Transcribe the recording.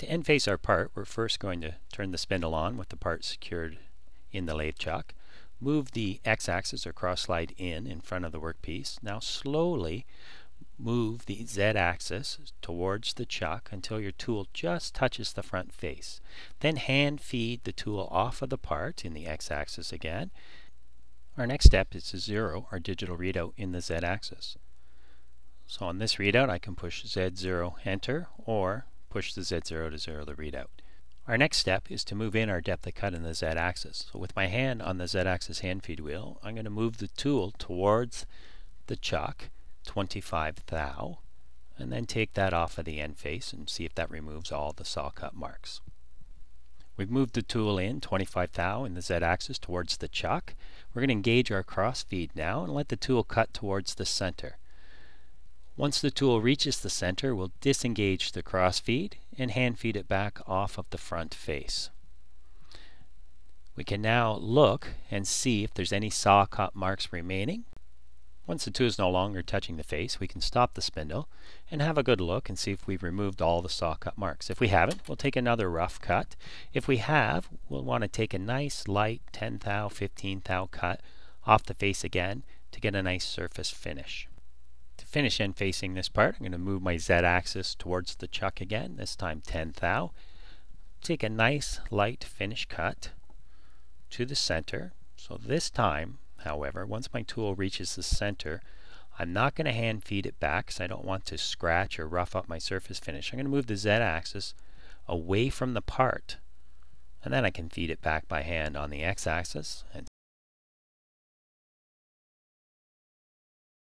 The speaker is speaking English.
To end face our part, we're first going to turn the spindle on with the part secured in the lathe chuck. Move the x-axis or cross slide in in front of the workpiece. Now slowly move the z-axis towards the chuck until your tool just touches the front face. Then hand feed the tool off of the part in the x-axis again. Our next step is to zero our digital readout in the z-axis. So on this readout I can push Z0 enter or push the Z0 to zero the readout. Our next step is to move in our depth of cut in the z-axis. So with my hand on the z-axis hand feed wheel, I'm going to move the tool towards the chuck, 25 thou, and then take that off of the end face and see if that removes all the saw cut marks. We've moved the tool in 25 thou in the z-axis towards the chuck. We're going to engage our cross feed now and let the tool cut towards the center. Once the tool reaches the center, we'll disengage the cross feed and hand feed it back off of the front face. We can now look and see if there's any saw cut marks remaining. Once the tool is no longer touching the face, we can stop the spindle and have a good look and see if we've removed all the saw cut marks. If we haven't, we'll take another rough cut. If we have, we'll want to take a nice light 10 thou, 15 thou cut off the face again to get a nice surface finish finish end facing this part, I'm going to move my z-axis towards the chuck again, this time 10 thou. Take a nice light finish cut to the center. So this time, however, once my tool reaches the center, I'm not going to hand feed it back because I don't want to scratch or rough up my surface finish. I'm going to move the z-axis away from the part and then I can feed it back by hand on the x-axis and